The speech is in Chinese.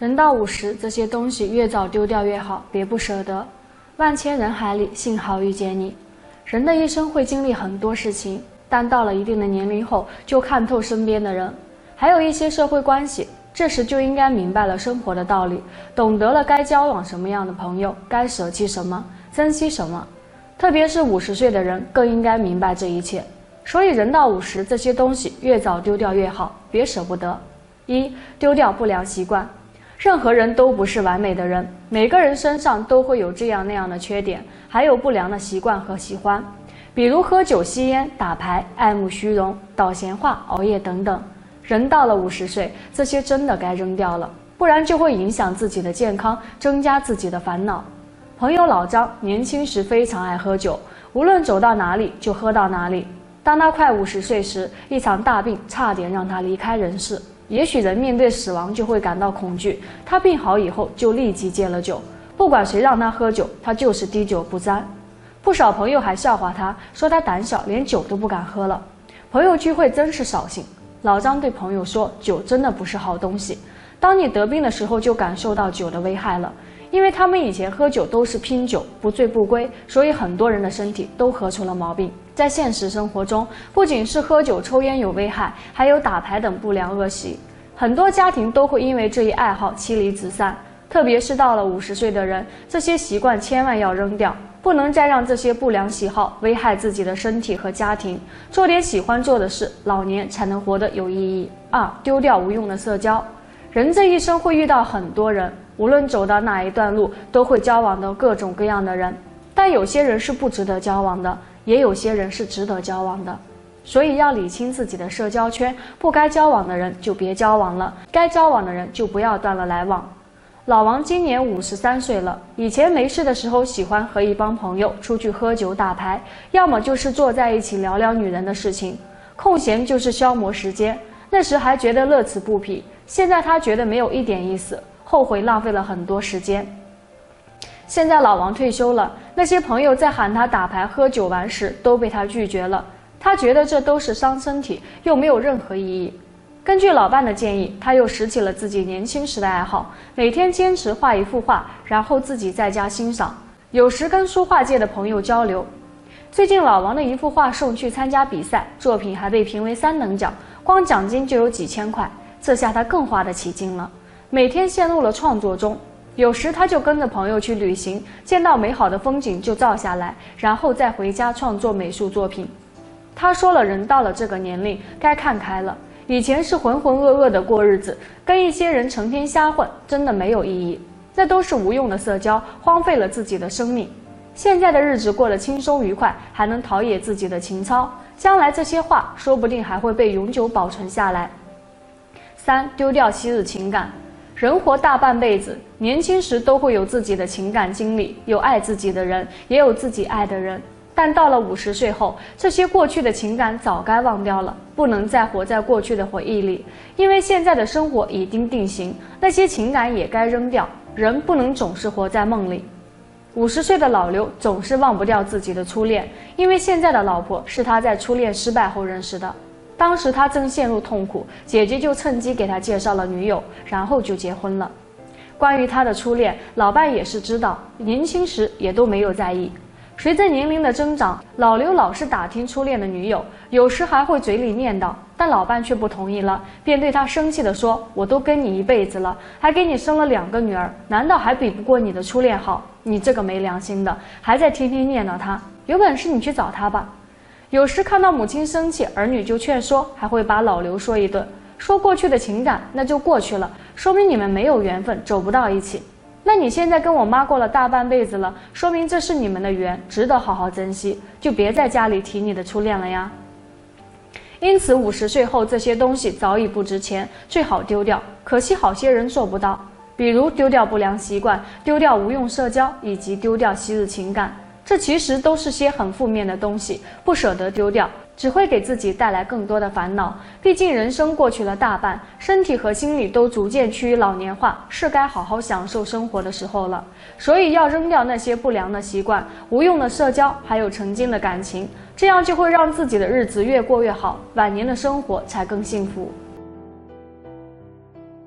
人到五十，这些东西越早丢掉越好，别不舍得。万千人海里，幸好遇见你。人的一生会经历很多事情，但到了一定的年龄后，就看透身边的人，还有一些社会关系。这时就应该明白了生活的道理，懂得了该交往什么样的朋友，该舍弃什么，珍惜什么。特别是五十岁的人，更应该明白这一切。所以，人到五十，这些东西越早丢掉越好，别舍不得。一，丢掉不良习惯。任何人都不是完美的人，每个人身上都会有这样那样的缺点，还有不良的习惯和喜欢，比如喝酒、吸烟、打牌、爱慕虚荣、倒闲话、熬夜等等。人到了五十岁，这些真的该扔掉了，不然就会影响自己的健康，增加自己的烦恼。朋友老张年轻时非常爱喝酒，无论走到哪里就喝到哪里。当他快五十岁时，一场大病差点让他离开人世。也许人面对死亡就会感到恐惧，他病好以后就立即戒了酒，不管谁让他喝酒，他就是滴酒不沾。不少朋友还笑话他，说他胆小，连酒都不敢喝了。朋友聚会真是扫兴。老张对朋友说：“酒真的不是好东西，当你得病的时候就感受到酒的危害了。因为他们以前喝酒都是拼酒，不醉不归，所以很多人的身体都喝出了毛病。”在现实生活中，不仅是喝酒、抽烟有危害，还有打牌等不良恶习。很多家庭都会因为这一爱好妻离子散。特别是到了五十岁的人，这些习惯千万要扔掉，不能再让这些不良喜好危害自己的身体和家庭。做点喜欢做的事，老年才能活得有意义。二、丢掉无用的社交。人这一生会遇到很多人，无论走到哪一段路，都会交往到各种各样的人，但有些人是不值得交往的。也有些人是值得交往的，所以要理清自己的社交圈，不该交往的人就别交往了，该交往的人就不要断了来往。老王今年五十三岁了，以前没事的时候喜欢和一帮朋友出去喝酒打牌，要么就是坐在一起聊聊女人的事情，空闲就是消磨时间。那时还觉得乐此不疲，现在他觉得没有一点意思，后悔浪费了很多时间。现在老王退休了，那些朋友在喊他打牌、喝酒玩时，都被他拒绝了。他觉得这都是伤身体，又没有任何意义。根据老伴的建议，他又拾起了自己年轻时的爱好，每天坚持画一幅画，然后自己在家欣赏，有时跟书画界的朋友交流。最近老王的一幅画送去参加比赛，作品还被评为三等奖，光奖金就有几千块，这下他更画得起劲了，每天陷入了创作中。有时他就跟着朋友去旅行，见到美好的风景就照下来，然后再回家创作美术作品。他说了，人到了这个年龄，该看开了。以前是浑浑噩噩的过日子，跟一些人成天瞎混，真的没有意义，那都是无用的社交，荒废了自己的生命。现在的日子过得轻松愉快，还能陶冶自己的情操，将来这些话说不定还会被永久保存下来。三，丢掉昔日情感。人活大半辈子，年轻时都会有自己的情感经历，有爱自己的人，也有自己爱的人。但到了五十岁后，这些过去的情感早该忘掉了，不能再活在过去的回忆里，因为现在的生活已经定型，那些情感也该扔掉。人不能总是活在梦里。五十岁的老刘总是忘不掉自己的初恋，因为现在的老婆是他在初恋失败后认识的。当时他正陷入痛苦，姐姐就趁机给他介绍了女友，然后就结婚了。关于他的初恋，老伴也是知道，年轻时也都没有在意。随着年龄的增长，老刘老是打听初恋的女友，有时还会嘴里念叨，但老伴却不同意了，便对他生气地说：“我都跟你一辈子了，还给你生了两个女儿，难道还比不过你的初恋好？你这个没良心的，还在天天念叨他，有本事你去找他吧。”有时看到母亲生气，儿女就劝说，还会把老刘说一顿，说过去的情感那就过去了，说明你们没有缘分，走不到一起。那你现在跟我妈过了大半辈子了，说明这是你们的缘，值得好好珍惜，就别在家里提你的初恋了呀。因此，五十岁后这些东西早已不值钱，最好丢掉。可惜好些人做不到，比如丢掉不良习惯，丢掉无用社交，以及丢掉昔日情感。这其实都是些很负面的东西，不舍得丢掉，只会给自己带来更多的烦恼。毕竟人生过去了大半，身体和心理都逐渐趋于老年化，是该好好享受生活的时候了。所以要扔掉那些不良的习惯、无用的社交，还有曾经的感情，这样就会让自己的日子越过越好，晚年的生活才更幸福。